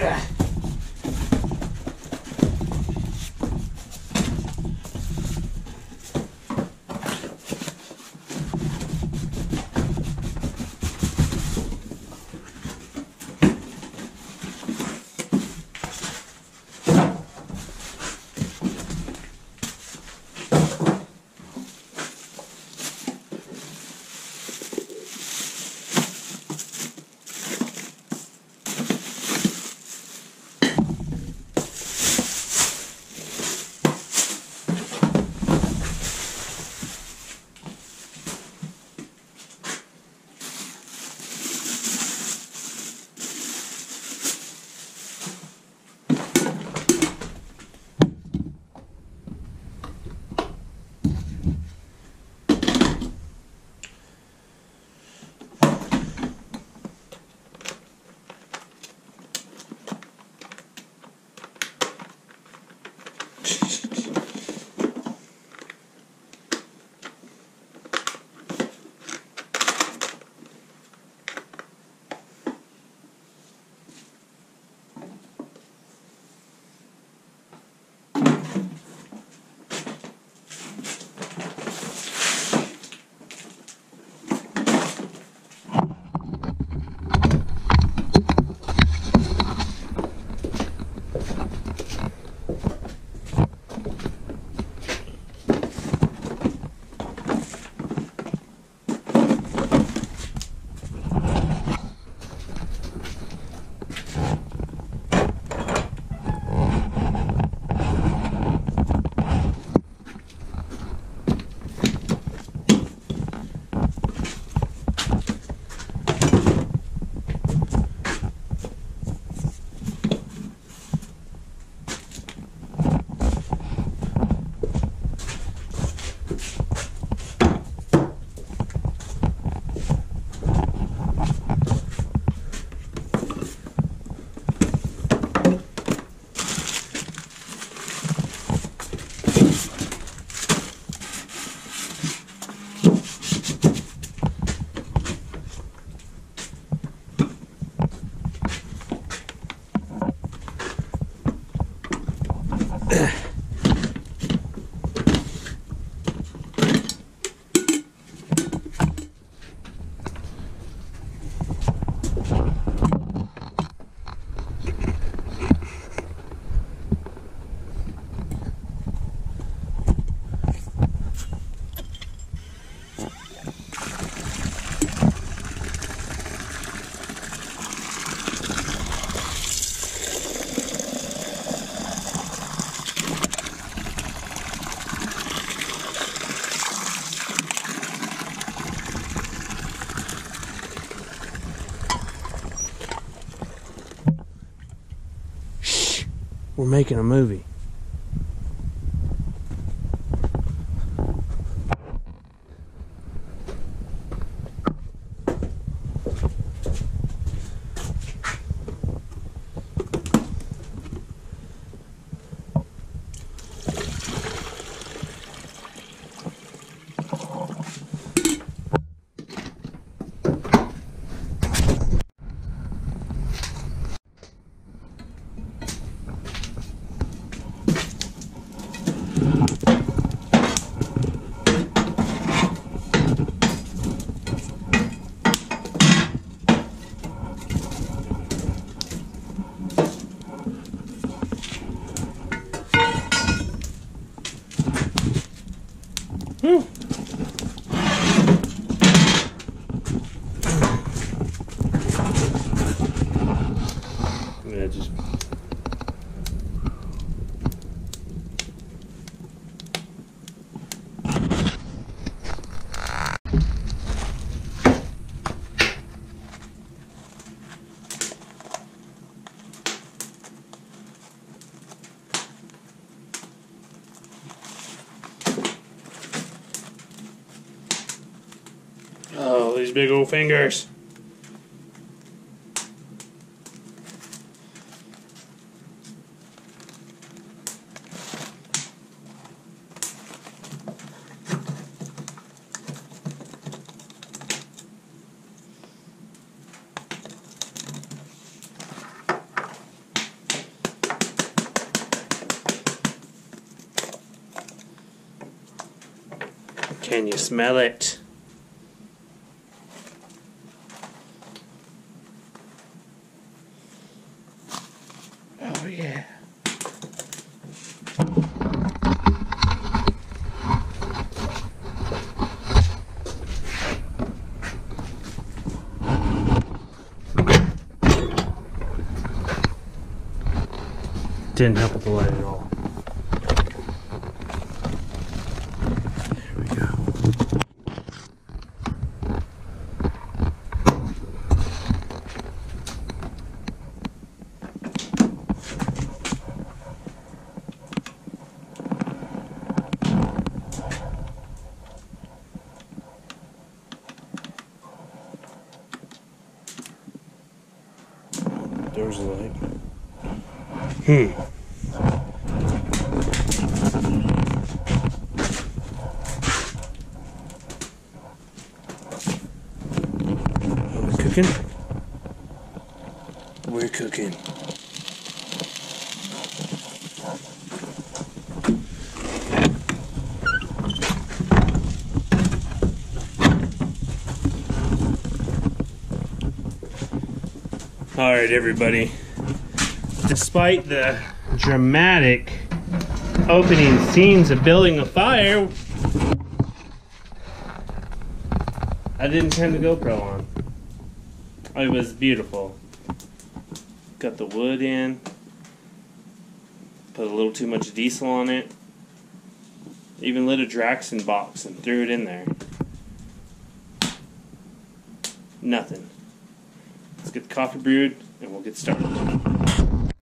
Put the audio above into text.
that. We're making a movie. Yeah, these big old fingers. Can you smell it? Didn't help with the light at all. There we go. There's a light. Hmm. cooking? We're cooking. All right, everybody. Despite the dramatic opening scenes of building a fire, I didn't turn the GoPro on. Oh, it was beautiful. Got the wood in, put a little too much diesel on it, even lit a Draxon box and threw it in there. Nothing. Let's get the coffee brewed and we'll get started.